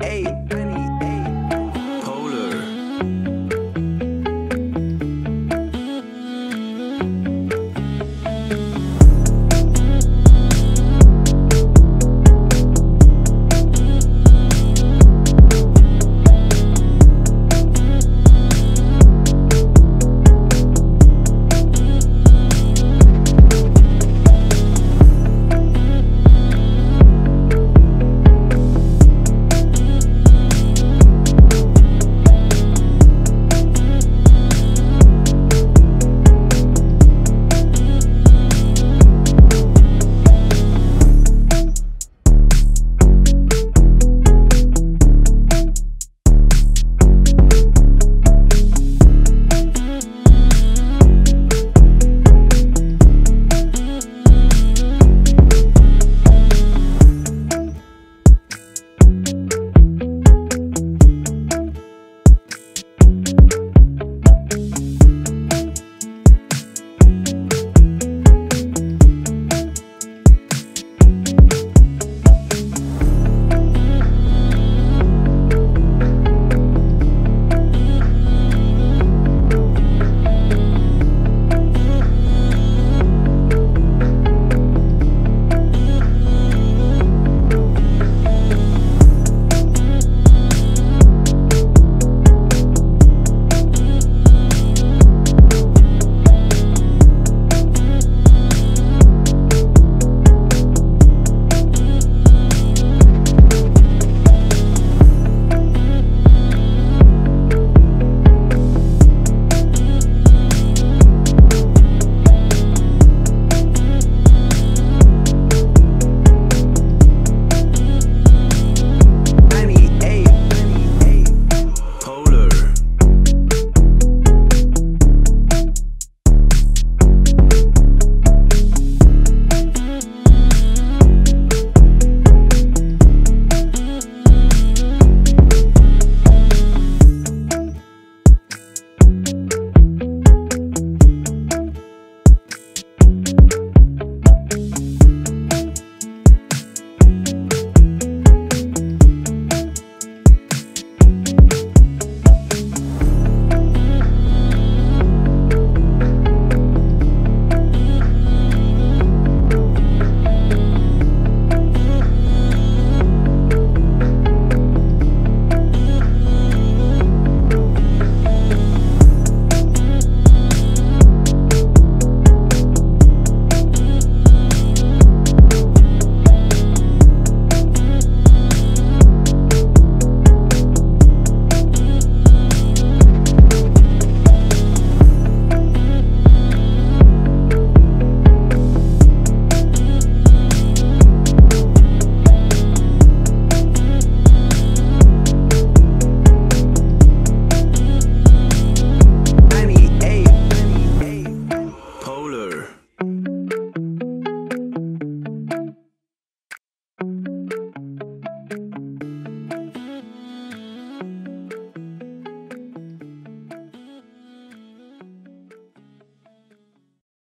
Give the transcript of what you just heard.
Eight.